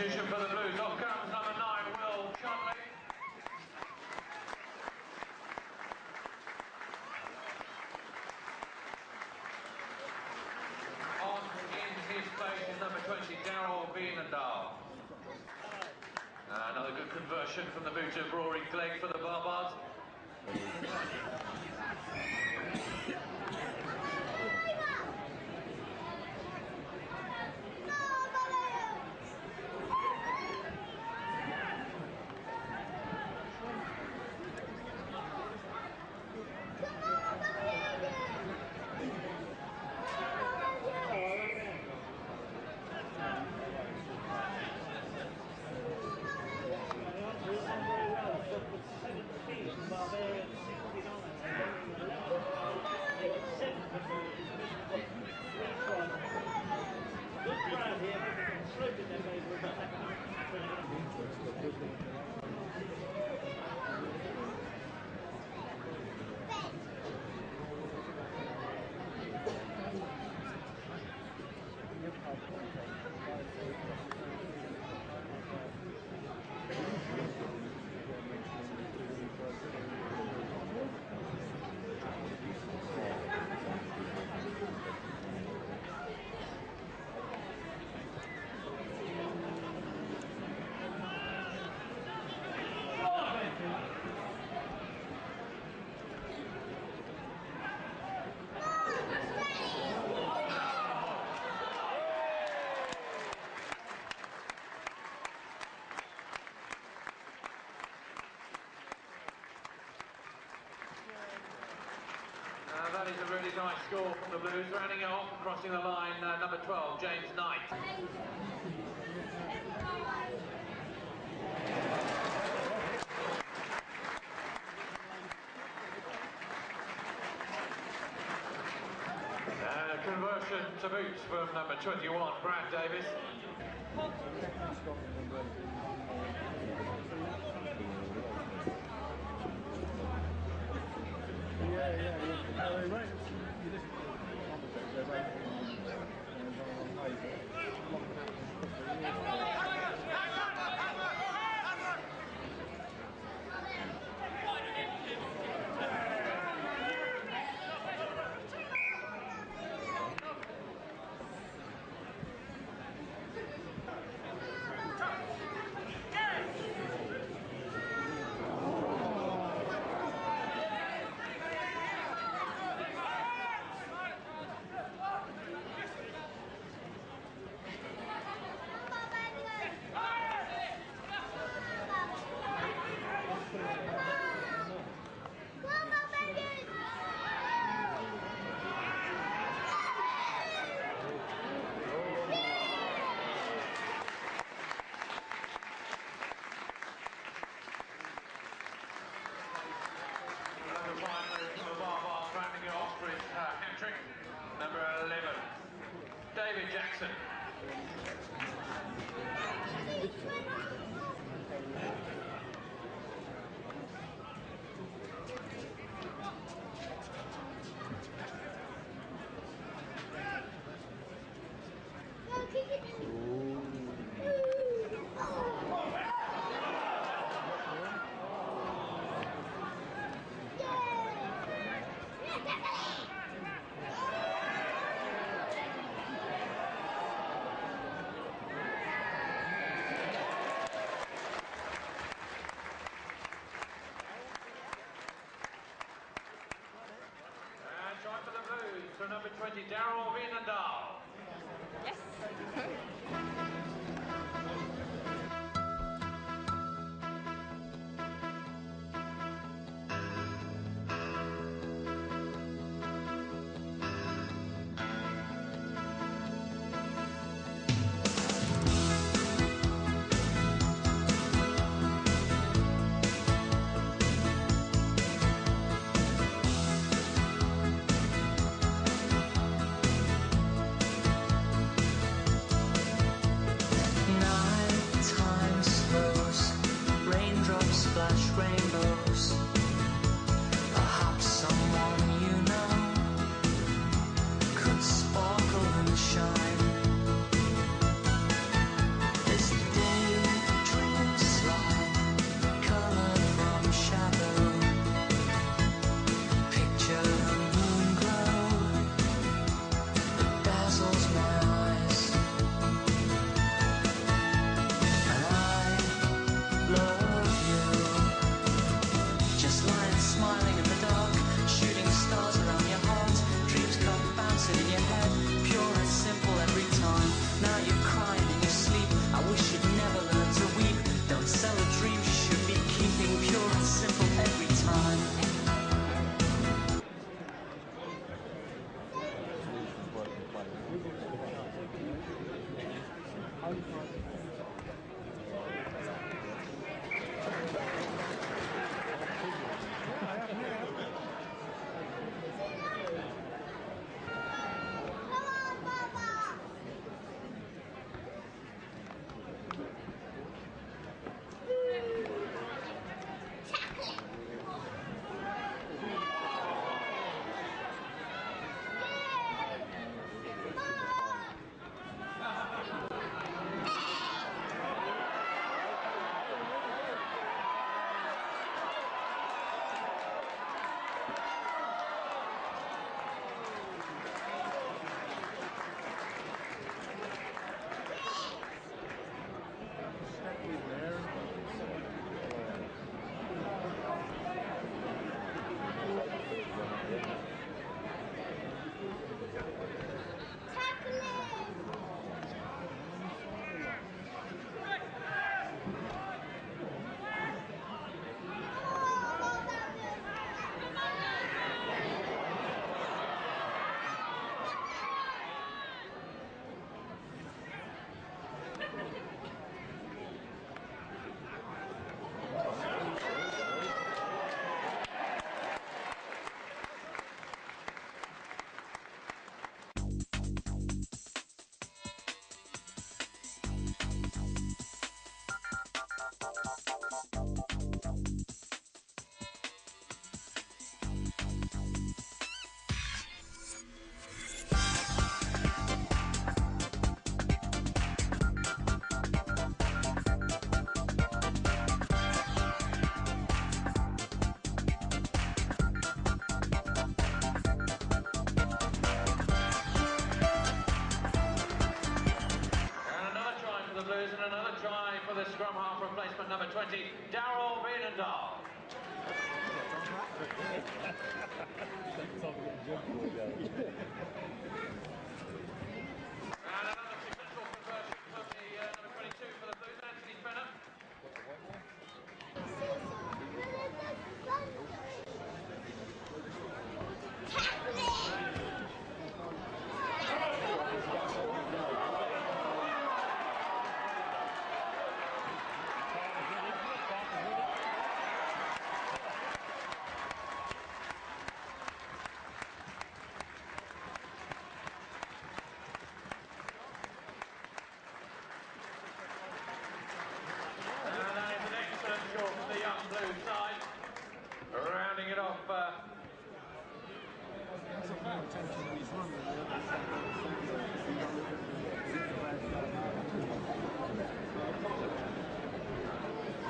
Substitution for the Blues. Off comes number nine, Will Chudley. On in his place is number 20, Darryl Veenendaal. Uh, another good conversion from the boot of Rory Clegg for the Baa-Baas. Uh, that is a really nice score from the Blues. Rounding it off, crossing the line, uh, number 12, James Knight. Uh, conversion to boot from number 21, Brad Davis. Yeah, yeah, yeah. ください。Jackson. And time for the Blues for number 20, Darryl Veenendaal. Thank dog.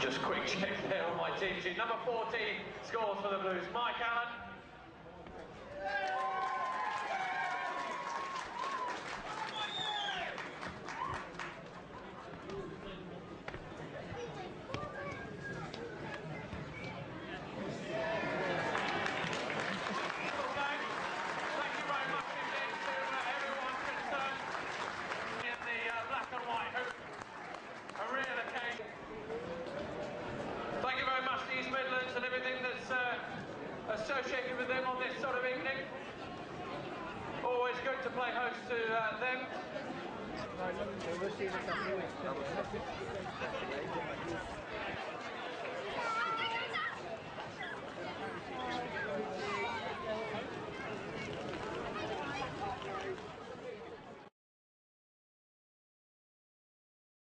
Just quick check there on my team sheet. Number 14 scores for the Blues. Mike Allen. then...